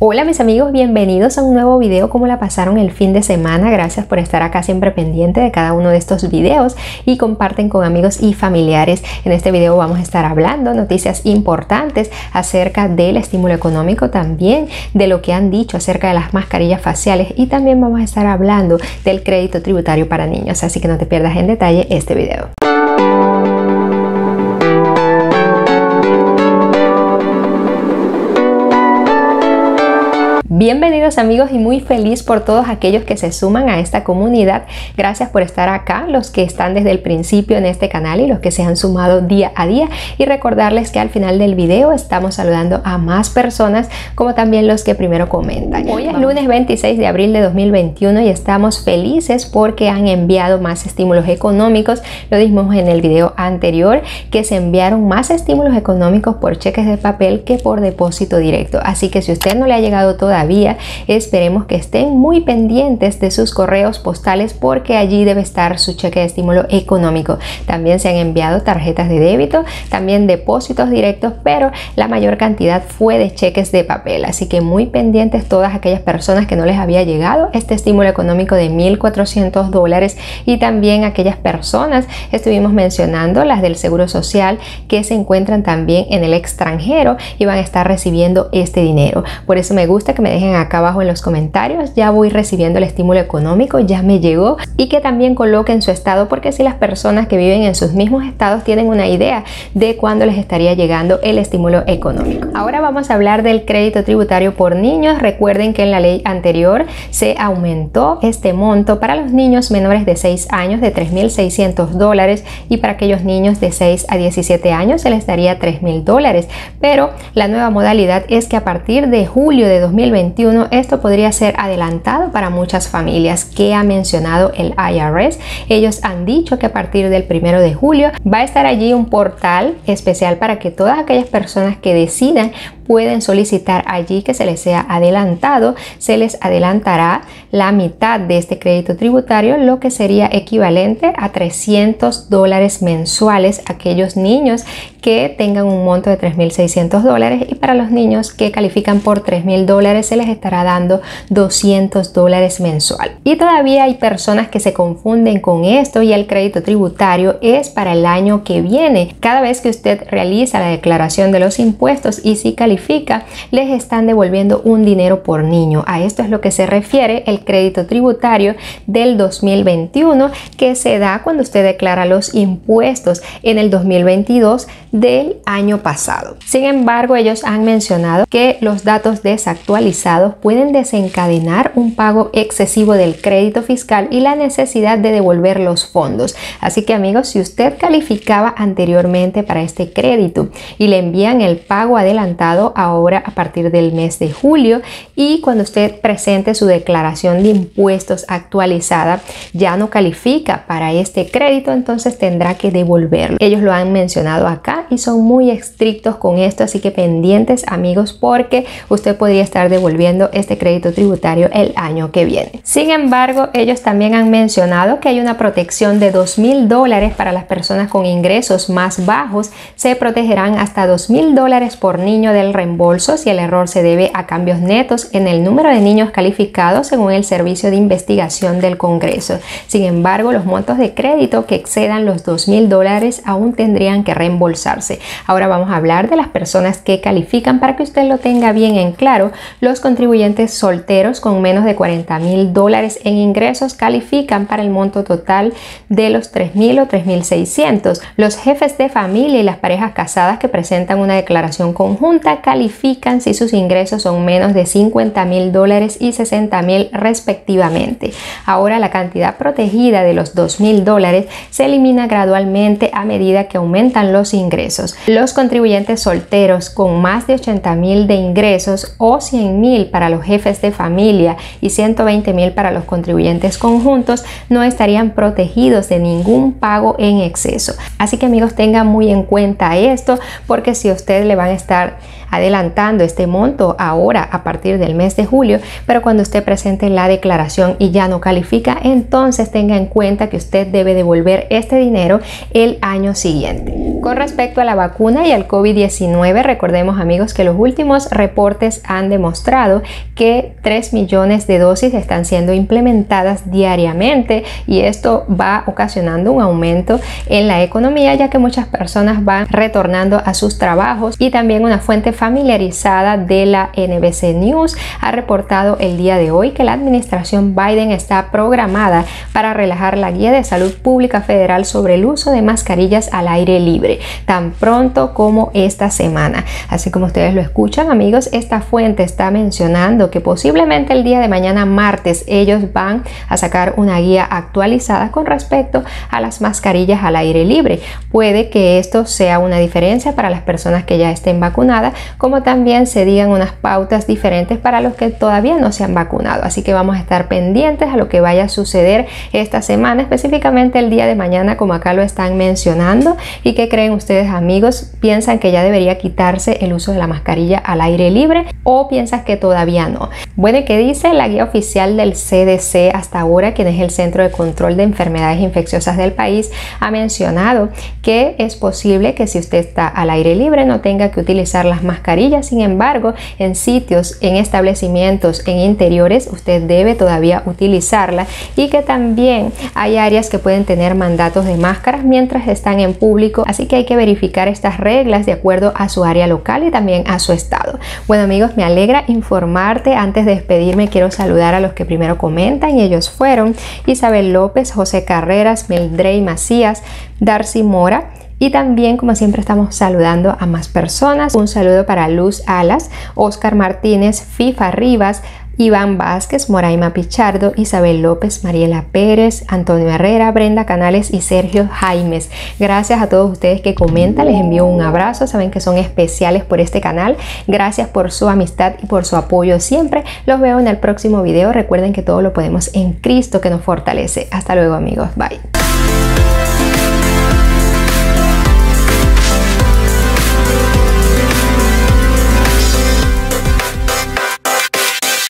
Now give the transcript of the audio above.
Hola mis amigos, bienvenidos a un nuevo video. ¿Cómo la pasaron el fin de semana? Gracias por estar acá siempre pendiente de cada uno de estos videos y comparten con amigos y familiares. En este video vamos a estar hablando noticias importantes acerca del estímulo económico, también de lo que han dicho acerca de las mascarillas faciales y también vamos a estar hablando del crédito tributario para niños. Así que no te pierdas en detalle este video. Bienvenidos amigos y muy feliz por todos aquellos que se suman a esta comunidad. Gracias por estar acá, los que están desde el principio en este canal y los que se han sumado día a día. Y recordarles que al final del video estamos saludando a más personas como también los que primero comentan. Hoy es lunes 26 de abril de 2021 y estamos felices porque han enviado más estímulos económicos. Lo dijimos en el video anterior que se enviaron más estímulos económicos por cheques de papel que por depósito directo. Así que si usted no le ha llegado todavía, Esperemos que estén muy pendientes de sus correos postales porque allí debe estar su cheque de estímulo económico. También se han enviado tarjetas de débito, también depósitos directos, pero la mayor cantidad fue de cheques de papel. Así que muy pendientes todas aquellas personas que no les había llegado este estímulo económico de 1.400 dólares y también aquellas personas, estuvimos mencionando las del Seguro Social que se encuentran también en el extranjero y van a estar recibiendo este dinero. Por eso me gusta que me dejen acá abajo en los comentarios. Ya voy recibiendo el estímulo económico, ya me llegó. Y que también coloquen su estado porque si las personas que viven en sus mismos estados tienen una idea de cuándo les estaría llegando el estímulo económico. Ahora vamos a hablar del crédito tributario por niños. Recuerden que en la ley anterior se aumentó este monto para los niños menores de 6 años de 3.600 dólares y para aquellos niños de 6 a 17 años se les daría 3.000 dólares. Pero la nueva modalidad es que a partir de julio de 2020 esto podría ser adelantado para muchas familias que ha mencionado el IRS. Ellos han dicho que a partir del primero de julio va a estar allí un portal especial para que todas aquellas personas que decidan pueden solicitar allí que se les sea adelantado, se les adelantará la mitad de este crédito tributario, lo que sería equivalente a 300 dólares mensuales aquellos niños que tengan un monto de 3.600 dólares y para los niños que califican por 3.000 dólares se les estará dando 200 dólares mensual. Y todavía hay personas que se confunden con esto y el crédito tributario es para el año que viene. Cada vez que usted realiza la declaración de los impuestos y si califica les están devolviendo un dinero por niño. A esto es lo que se refiere el crédito tributario del 2021 que se da cuando usted declara los impuestos en el 2022 del año pasado. Sin embargo, ellos han mencionado que los datos desactualizados pueden desencadenar un pago excesivo del crédito fiscal y la necesidad de devolver los fondos. Así que amigos, si usted calificaba anteriormente para este crédito y le envían el pago adelantado ahora a partir del mes de julio y cuando usted presente su declaración de impuestos actualizada ya no califica para este crédito, entonces tendrá que devolverlo. Ellos lo han mencionado acá y son muy estrictos con esto, así que pendientes amigos porque usted podría estar devolviendo este crédito tributario el año que viene. Sin embargo, ellos también han mencionado que hay una protección de dos mil dólares para las personas con ingresos más bajos. Se protegerán hasta dos mil dólares por niño del reembolso si el error se debe a cambios netos en el número de niños calificados según el Servicio de Investigación del Congreso. Sin embargo, los montos de crédito que excedan los 2 mil dólares aún tendrían que reembolsarse. Ahora vamos a hablar de las personas que califican para que usted lo tenga bien en claro. Los contribuyentes solteros con menos de 40 mil dólares en ingresos califican para el monto total de los 3 mil o 3.600. Los jefes de familia y las parejas casadas que presentan una declaración conjunta califican si sus ingresos son menos de 50 mil dólares y 60 mil respectivamente. Ahora la cantidad protegida de los 2 mil dólares se elimina gradualmente a medida que aumentan los ingresos. Los contribuyentes solteros con más de 80 mil de ingresos o 100 mil para los jefes de familia y 120 mil para los contribuyentes conjuntos no estarían protegidos de ningún pago en exceso. Así que amigos tengan muy en cuenta esto porque si ustedes le van a estar adelantando este monto ahora a partir del mes de julio, pero cuando usted presente la declaración y ya no califica, entonces tenga en cuenta que usted debe devolver este dinero el año siguiente. Con respecto a la vacuna y al COVID-19, recordemos amigos que los últimos reportes han demostrado que 3 millones de dosis están siendo implementadas diariamente y esto va ocasionando un aumento en la economía ya que muchas personas van retornando a sus trabajos. Y también una fuente familiarizada de la NBC News ha reportado el día de hoy que la administración Biden está programada para relajar la guía de salud pública federal sobre el uso de mascarillas al aire libre tan pronto como esta semana. Así como ustedes lo escuchan amigos, esta fuente está mencionando que posiblemente el día de mañana martes ellos van a sacar una guía actualizada con respecto a las mascarillas al aire libre. Puede que esto sea una diferencia para las personas que ya estén vacunadas, como también se digan unas pautas diferentes para los que todavía no se han vacunado. Así que vamos a estar pendientes a lo que vaya a suceder esta semana, específicamente el día de mañana, como acá lo están mencionando, y que creen ustedes amigos? ¿Piensan que ya debería quitarse el uso de la mascarilla al aire libre o piensan que todavía no? Bueno, ¿qué dice la guía oficial del CDC hasta ahora, quien es el Centro de Control de Enfermedades Infecciosas del país? Ha mencionado que es posible que si usted está al aire libre no tenga que utilizar las mascarillas, sin embargo, en sitios, en establecimientos, en interiores, usted debe todavía utilizarla y que también hay áreas que pueden tener mandatos de máscaras mientras están en público, así que hay que verificar estas reglas de acuerdo a su área local y también a su estado. Bueno amigos, me alegra informarte. Antes de despedirme quiero saludar a los que primero comentan y ellos fueron Isabel López, José Carreras, Mildrey Macías, Darcy Mora, y también, como siempre, estamos saludando a más personas. Un saludo para Luz Alas, Oscar Martínez, FIFA Rivas, Iván Vázquez, Moraima Pichardo, Isabel López, Mariela Pérez, Antonio Herrera, Brenda Canales y Sergio Jaimes. Gracias a todos ustedes que comentan, les envío un abrazo, saben que son especiales por este canal. Gracias por su amistad y por su apoyo siempre. Los veo en el próximo video. Recuerden que todo lo podemos en Cristo que nos fortalece. Hasta luego amigos, bye.